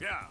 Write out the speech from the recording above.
Yeah.